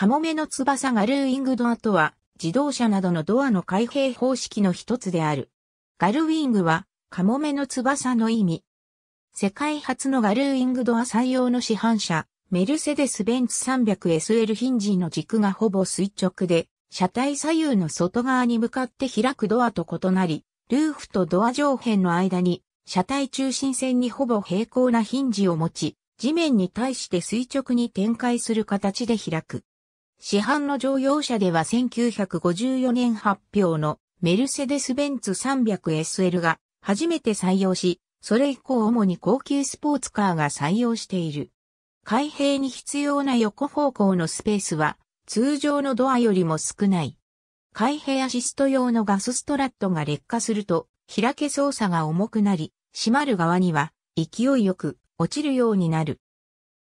カモメの翼ガルーイングドアとは、自動車などのドアの開閉方式の一つである。ガルウィングは、カモメの翼の意味。世界初のガルーイングドア採用の市販車、メルセデス・ベンツ 300SL ヒンジの軸がほぼ垂直で、車体左右の外側に向かって開くドアと異なり、ルーフとドア上辺の間に、車体中心線にほぼ平行なヒンジを持ち、地面に対して垂直に展開する形で開く。市販の乗用車では1954年発表のメルセデス・ベンツ 300SL が初めて採用し、それ以降主に高級スポーツカーが採用している。開閉に必要な横方向のスペースは通常のドアよりも少ない。開閉アシスト用のガスストラットが劣化すると開け操作が重くなり、閉まる側には勢いよく落ちるようになる。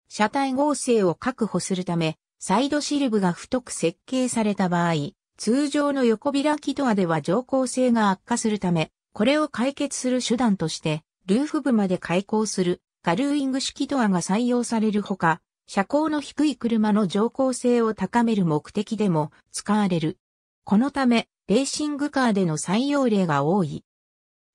車体合成を確保するため、サイドシルブが太く設計された場合、通常の横開きドアでは乗降性が悪化するため、これを解決する手段として、ルーフ部まで開口するガルーイング式ドアが採用されるほか、車高の低い車の乗降性を高める目的でも使われる。このため、レーシングカーでの採用例が多い。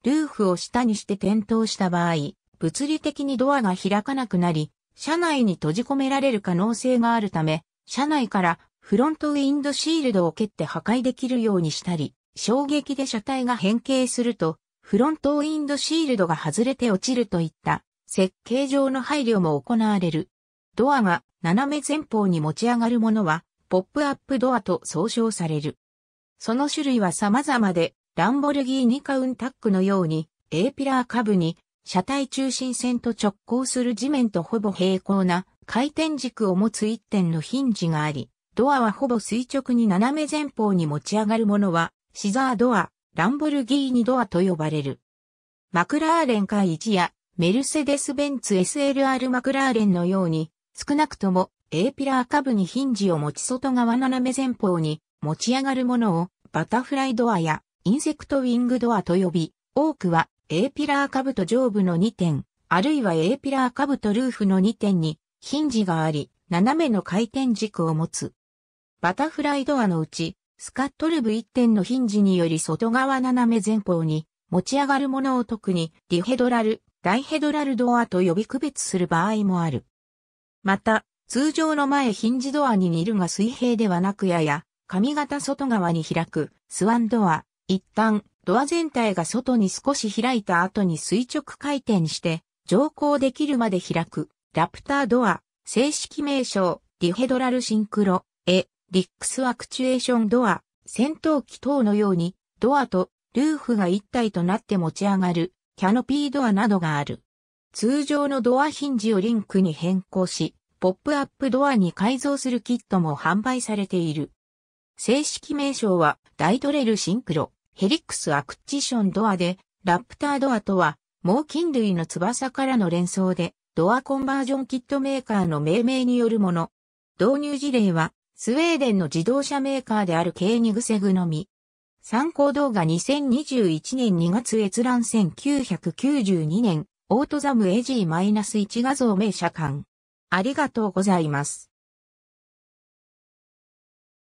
ルーフを下にして転倒した場合、物理的にドアが開かなくなり、車内に閉じ込められる可能性があるため、車内からフロントウィンドシールドを蹴って破壊できるようにしたり、衝撃で車体が変形すると、フロントウィンドシールドが外れて落ちるといった設計上の配慮も行われる。ドアが斜め前方に持ち上がるものは、ポップアップドアと総称される。その種類は様々で、ランボルギーニカウンタックのように、A ピラー下部に、車体中心線と直交する地面とほぼ平行な回転軸を持つ一点のヒンジがあり、ドアはほぼ垂直に斜め前方に持ち上がるものは、シザードア、ランボルギーニドアと呼ばれる。マクラーレン F1やメルセデス・ベンツ SLR マクラーレンのように少なくとも A ピラー下部にヒンジを持ち外側斜め前方に持ち上がるものをバタフライドアやインセクトウィングドアと呼び、多くは A ピラー下部と上部の2点、あるいは A ピラー下部とルーフの2点にヒンジがあり、斜めの回転軸を持つ。バタフライドアのうち、スカットルブ1点のヒンジにより外側斜め前方に持ち上がるものを特にディヘドラル、ダイヘドラルドアと呼び区別する場合もある。また、通常の前ヒンジドアに似るが水平ではなくやや、髪型外側に開く、スワンドア、一旦、ドア全体が外に少し開いた後に垂直回転して、乗降できるまで開く、ラプタードア、正式名称、 dihedral synchro、helix actuation door、戦闘機等のように、ドアとルーフが一体となって持ち上がる、キャノピードアなどがある。通常のドアヒンジをリンクに変更し、ポップアップドアに改造するキットも販売されている。正式名称は dihedral synchro、helix actuation door で、ラプタードアとは、猛禽類の翼からの連想で、ドアコンバージョンキットメーカーの命名によるもの。導入事例は、スウェーデンの自動車メーカーであるケーニグセグのみ。参考動画2021年2月閲覧1992年、オートザム AG-1 画像名車間。ありがとうございます。